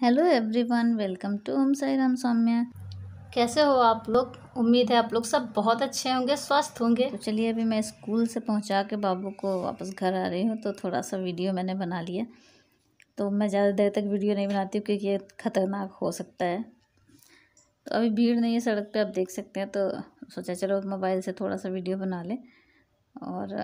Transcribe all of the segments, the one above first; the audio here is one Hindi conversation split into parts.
Hello everyone welcome to Om Sai Ram Saumya कैसे हो आप लोग? उम्मीद है आप लोग सब बहुत अच्छे होंगे स्वस्थ होंगे। तो चलिए अभी मैं स्कूल से पहुँचा के बाबू को वापस घर आ रही हूँ तो थोड़ा सा वीडियो मैंने बना लिया। तो मैं ज़्यादा देर तक वीडियो नहीं बनाती हूँ क्योंकि ये ख़तरनाक हो सकता है। तो अभी भीड़ नहीं है सड़क पर आप देख सकते हैं तो सोचा चलो मोबाइल से थोड़ा सा वीडियो बना लें। और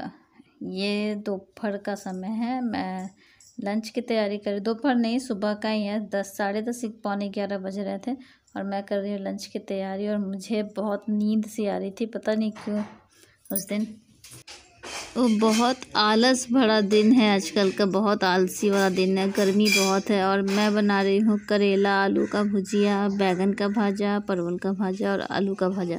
ये दोपहर का समय है मैं लंच की तैयारी कर। रही दोपहर नहीं, सुबह का ही है। दस, साढ़े दस पौने ग्यारह बज रहे थे और मैं कर रही हूँ लंच की तैयारी और मुझे बहुत नींद सी आ रही थी, पता नहीं क्यों उस दिन। वो बहुत आलस भरा दिन है आजकल का, बहुत आलसी वाला दिन है, गर्मी बहुत है और मैं बना रही हूँ करेला, आलू का भुजिया, बैगन का भाजा, परवल का भाजा और आलू का भाजा।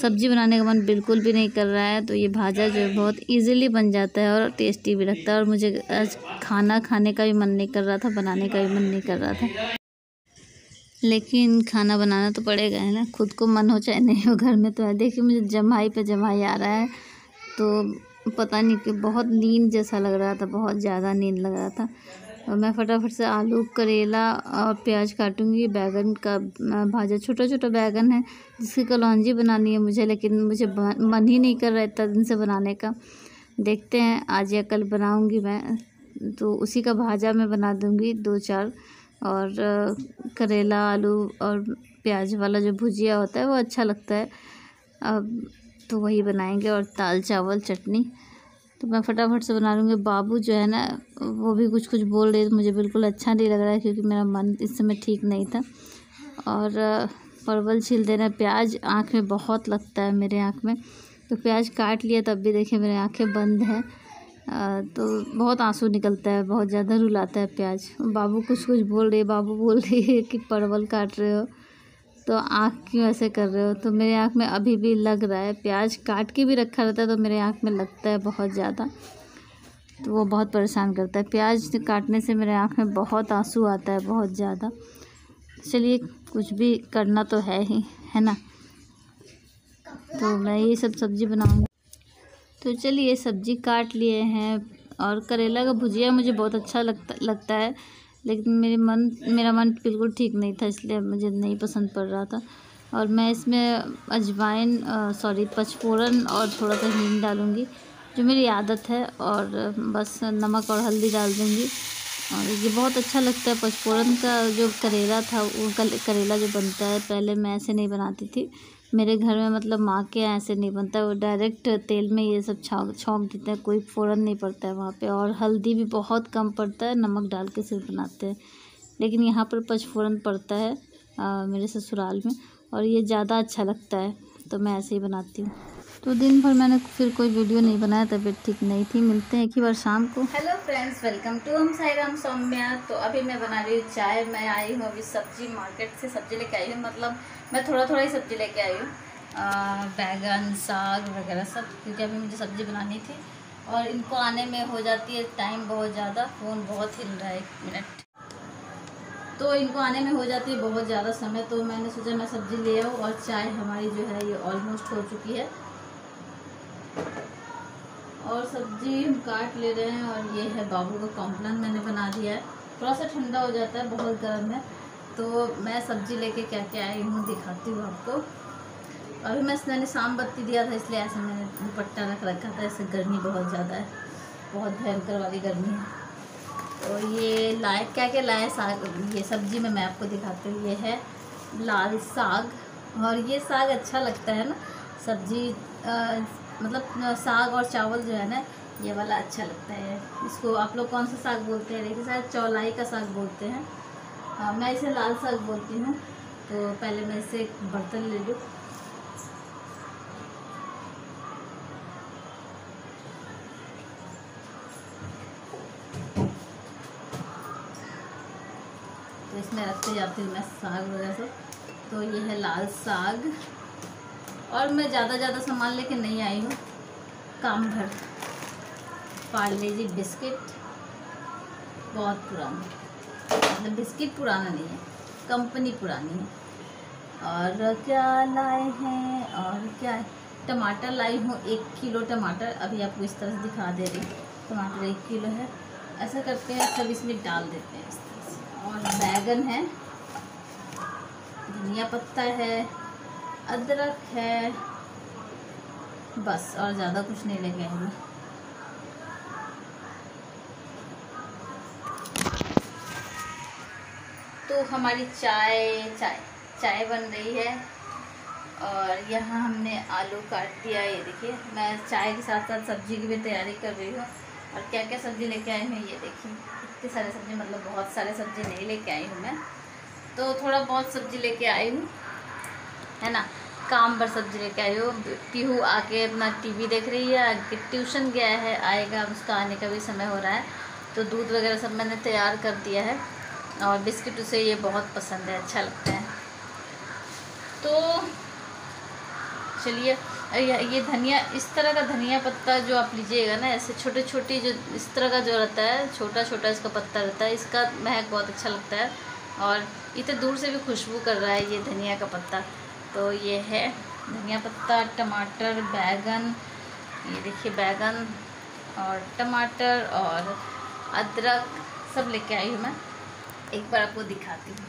सब्ज़ी बनाने का मन बिल्कुल भी नहीं कर रहा है तो ये भाजा जो है बहुत इजीली बन जाता है और टेस्टी भी लगता है और मुझे आज खाना खाने का भी मन नहीं कर रहा था, बनाने का भी मन नहीं कर रहा था। लेकिन खाना बनाना तो पड़ेगा, है ना? खुद को मन हो चाहे नहीं हो, घर में तो है। देखिए, मुझे जमाई पे जमाई आ रहा है तो पता नहीं कि बहुत नींद जैसा लग रहा था, बहुत ज़्यादा नींद लग रहा था। और मैं फटाफट से आलू, करेला और प्याज काटूँगी। बैगन का भाजा छोटा छोटा बैगन है, जिसकी कलौजी बनानी है मुझे, लेकिन मुझे मन ही नहीं कर रहा इतना दिन से बनाने का। देखते हैं, आज या कल बनाऊँगी मैं। तो उसी का भाजा मैं बना दूँगी दो चार। और करेला, आलू और प्याज वाला जो भुजिया होता है, वो अच्छा लगता है। अब तो वही बनाएँगे और दाल, चावल, चटनी। तो मैं फटाफट से बना लूँगी। बाबू जो है ना, वो भी कुछ कुछ बोल रहे थे, मुझे बिल्कुल अच्छा नहीं लग रहा है क्योंकि मेरा मन इस समय ठीक नहीं था। और, परवल छील देना, प्याज आँख में बहुत लगता है मेरे आँख में। तो प्याज काट लिया, तब भी देखे मेरे आँखें बंद हैं। तो बहुत आँसू निकलता है, बहुत ज़्यादा रुलाता है प्याज। बाबू कुछ कुछ बोल रहे बाबू बोल रही है कि परवल काट रहे हो। तो आँख क्यों ऐसे कर रहे हो? तो मेरे आँख में अभी भी लग रहा है, प्याज काट के भी रखा रहता है तो मेरे आँख में लगता है बहुत ज़्यादा। तो वो बहुत परेशान करता है। प्याज काटने से मेरे आँख में बहुत आँसू आता है, बहुत ज़्यादा। चलिए, कुछ भी करना तो है ही, है ना? तो मैं ये सब सब्ज़ी बनाऊँगी। तो चलिए, सब्ज़ी काट लिए हैं और करेला का भुजिया मुझे बहुत अच्छा लगता लगता है। लेकिन मेरे मन, मेरा मन बिल्कुल ठीक नहीं था, इसलिए मुझे नहीं पसंद पड़ रहा था। और मैं इसमें अजवाइन सॉरी पचफोरन और थोड़ा सा हींग डालूँगी, जो मेरी आदत है, और बस नमक और हल्दी डाल दूँगी। और ये बहुत अच्छा लगता है पचफोरन का जो करेला था वो करेला जो बनता है पहले मैं ऐसे नहीं बनाती थी। मेरे घर में मतलब माँ के ऐसे नहीं बनता वो डायरेक्ट तेल में ये सब छौंक छौंक देते हैं कोई फ़ौरन नहीं पड़ता है वहाँ पे। और हल्दी भी बहुत कम पड़ता है नमक डाल के सिर्फ़ बनाते हैं। लेकिन यहाँ पर पचफोरन पड़ता है आ, मेरे ससुराल में और ये ज़्यादा अच्छा लगता है तो मैं ऐसे ही बनाती हूँ। तो दिन भर मैंने फिर कोई वीडियो नहीं बनाया, तबीयत ठीक नहीं थी। मिलते हैं एक ही बार शाम को। हेलो फ्रेंड्स वेलकम टू हम साईराम सौम्या। तो अभी मैं बना रही हूँ चाय। मैं आई हूँ अभी सब्ज़ी मार्केट से सब्ज़ी लेके आई हूँ। मतलब मैं थोड़ा थोड़ा ही सब्ज़ी लेके आई हूँ। बैगन, साग वगैरह सब, क्योंकि अभी मुझे सब्ज़ी बनानी थी। और इनको आने में हो जाती है टाइम बहुत ज़्यादा। फ़ोन बहुत हिल रहा है एक मिनट तो इनको आने में हो जाती है बहुत ज़्यादा समय। तो मैंने सोचा मैं सब्ज़ी ले आऊँ और चाय हमारी जो है ये ऑलमोस्ट हो चुकी है। और सब्ज़ी हम काट ले रहे हैं और ये है बाबू का कॉम्प्लान मैंने बना दिया है। थोड़ा सा ठंडा हो जाता है, बहुत गर्म है। तो मैं सब्ज़ी लेके क्या क्या आई हूँ दिखाती हूँ आपको। अभी मैं मैंने शाम बत्ती दिया था, इसलिए ऐसे मैंने दुपट्टा रख रखा था ऐसे गर्मी बहुत ज़्यादा है। बहुत भयंकर वाली गर्मी है। तो ये लाए क्या क्या लाए साग, ये सब्ज़ी में, मैं आपको दिखाती हूँ। ये है लाल साग। और ये साग अच्छा लगता है ना, सब्ज़ी मतलब साग और चावल जो है ना ये वाला अच्छा लगता है। इसको आप लोग कौन सा साग बोलते हैं? देखिए शायद चौलाई का साग बोलते हैं। आ, मैं इसे लाल साग बोलती हूँ तो पहले मैं इसे एक बर्तन ले लूँ। तो इसमें रखते जाती हूँ मैं साग वगैरह सब तो ये है लाल साग। और मैं ज़्यादा ज़्यादा सामान लेके नहीं आई हूँ। काम भर पार्ले जी बिस्किट। बहुत पुराना। मतलब बिस्किट पुराना नहीं है, कंपनी पुरानी है। और क्या लाए हैं? और क्या है? टमाटर लाई हूँ, एक किलो टमाटर। अभी आपको इस तरह से दिखा दे रही टमाटर एक किलो है। ऐसा करते हैं, सब इसमें डाल देते हैं इस तरह से। और बैगन है। धनिया पत्ता है। अदरक है। बस, और ज़्यादा कुछ नहीं आएँगे तो हमारी चाय चाय चाय बन रही है। और यहाँ हमने आलू काट दिया, ये देखिए। मैं चाय के साथ साथ सब्ज़ी की भी तैयारी कर रही हूँ। और क्या क्या सब्ज़ी लेके आई हूँ, ये देखिए। इतने सारे सब्ज़ी मतलब बहुत सारे सब्ज़ी नहीं लेके आई हूँ मैं। तो थोड़ा बहुत सब्ज़ी लेके आई हूँ। है ना? काम पर सब्ज़ी लेके आई हूँ पीहू आके अपना टीवी देख रही है, आगे ट्यूशन गया है, आएगा, उसका आने का भी समय हो रहा है। तो दूध वगैरह सब मैंने तैयार कर दिया है और बिस्किट उसे ये बहुत पसंद है अच्छा लगता है। तो चलिए, ये धनिया, इस तरह का धनिया पत्ता जो आप लीजिएगा ना, ऐसे छोटे छोटे जो, इस तरह का जो रहता है छोटा छोटा इसका पत्ता रहता है, इसका महक बहुत अच्छा लगता है। और इतने दूर से भी खुशबू कर रहा है ये धनिया का पत्ता। तो ये है धनिया पत्ता, टमाटर, बैगन, ये देखिए बैगन और टमाटर और अदरक सब लेके आई हूँ मैं। एक बार आपको दिखाती हूँ।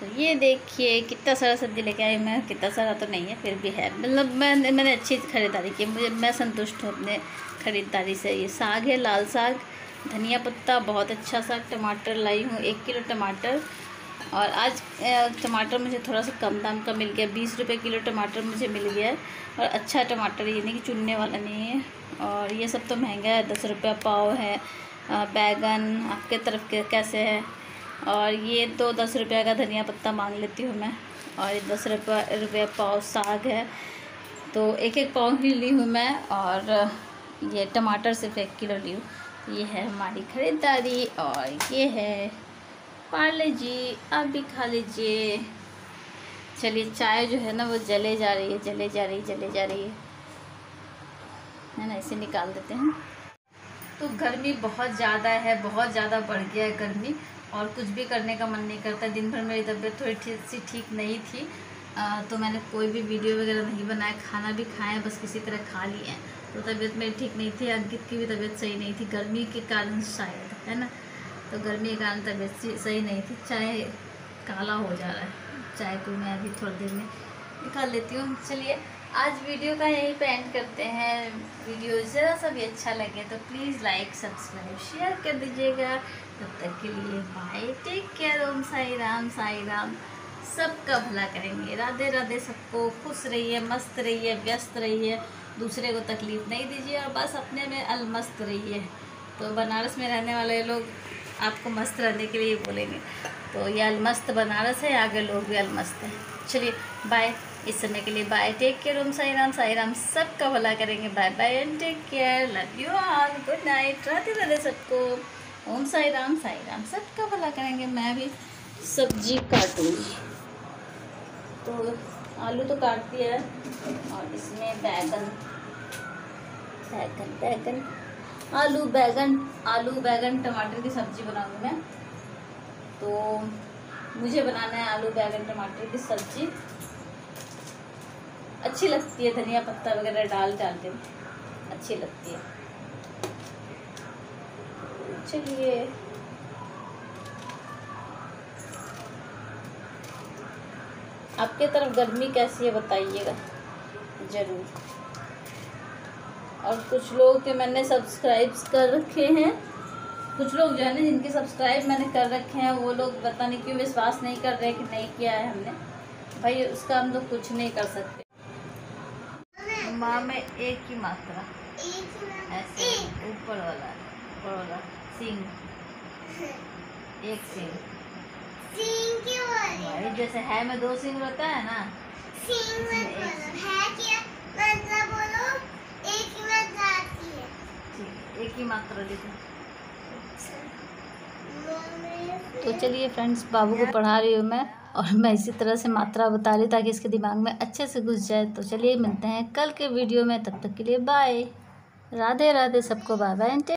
तो ये देखिए कितना सारा सब्ज़ी लेके आई मैं, कितना सारा तो नहीं है, फिर भी है। मतलब मैं मैंने अच्छी ख़रीदारी की, मुझे, मैं संतुष्ट हूँ अपने ख़रीदारी से। ये साग है, लाल साग, धनिया पत्ता, बहुत अच्छा सा टमाटर लाई हूँ, एक किलो टमाटर। और आज टमाटर मुझे थोड़ा सा कम दाम का मिल गया, बीस रुपये किलो टमाटर मुझे मिल गया है। और अच्छा टमाटर ये नहीं कि चुनने वाला नहीं है। और ये सब तो महँगा है, दस रुपया पाव है बैगन आपके तरफ़ के कैसे है? और ये तो दस रुपये का धनिया पत्ता मांग लेती हूँ मैं। और ये दस रुपये रुपये पाव साग है। तो एक एक पाव ही ली हूँ मैं, और ये टमाटर सिर्फ़ एक किलो ली हूँ। ये है हमारी ख़रीदारी, और ये है पार्ले जी आप भी खा लीजिए। चलिए चाय जो है ना वो जले जा रही है जले जा रही है जले जा रही है। है ना इसे निकाल देते हैं। तो गर्मी बहुत ज़्यादा है बहुत ज़्यादा बढ़ गया है गर्मी और कुछ भी करने का मन नहीं करता। दिन भर मेरी तबीयत थोड़ी ठीक सी ठीक नहीं थी। आ, तो मैंने कोई भी वीडियो वगैरह नहीं बनाया खाना भी खाया बस किसी तरह खा लिए। तो तबीयत मेरी ठीक नहीं थी अंकित की भी तबीयत सही नहीं थी गर्मी के कारण शायद है ना। तो गर्मी के कारण तबीयत सही नहीं थी। चाय काला हो जा रहा है। चाय को मैं अभी थोड़ी देर में निकाल लेती हूँ। चलिए, आज वीडियो का यहीं पे एंड करते हैं। वीडियो ज़रा सा भी अच्छा लगे तो प्लीज़ लाइक सब्सक्राइब शेयर कर दीजिएगा। तब तक के लिए bye take care Om Sai Ram Sai Ram. सबका भला करेंगे। राधे राधे, सबको खुश रहिए, मस्त रहिए, व्यस्त रहिए। दूसरे को तकलीफ़ नहीं दीजिए और बस अपने में अलमस्त रहिए। तो बनारस में रहने वाले लोग आपको मस्त रहने के लिए बोलेंगे। तो ये अलमस्त बनारस है, आगे लोग भी अलमस्त हैं। चलिए बाय इस समय के लिए bye take care Om Sai Ram Sai Ram सबका भला करेंगे। Bye bye and take care love you all good night Radhe Radhe सबको। ओम साई राम साई राम सबका भला करेंगे। मैं भी सब्ज़ी काटूँगी। तो आलू तो काट दिया है और इसमें बैगन। बैगन बैगन। आलू, बैगन आलू, बैगन, टमाटर की सब्ज़ी बनाऊँगी मैं। तो मुझे बनाना है आलू, बैगन, टमाटर की सब्ज़ी। अच्छी लगती है, धनिया पत्ता वगैरह डाल डाल के। अच्छी लगती है। चलिए। आपके तरफ़ गर्मी कैसी है, बताइएगा। ज़रूर। और कुछ लोग के मैंने सब्सक्राइब कर रखे हैं। कुछ लोग जो है ना जिनके सब्सक्राइब मैंने कर रखे हैं वो लोग पता नहीं क्यों विश्वास नहीं कर रहे कि नहीं किया है हमने। भाई उसका हम लोग कुछ नहीं कर सकते। माँ में एक ही मात्रा। ऐसे ऊपर वाला ऊपर वाला। सिंग एक सिंग भाई जैसे है में दो सिंग रहता है ना। सिंग है क्या? मतलब बोलो एक ही मात्रा आती है ही मात्रा लिखो तो चलिए फ्रेंड्स बाबू को पढ़ा रही हूँ मैं और मैं इसी तरह से मात्रा बता रही ताकि इसके दिमाग में अच्छे से घुस जाए। तो चलिए मिलते हैं कल के वीडियो में, तब तक के लिए बाय राधे राधे सबको बाय बाय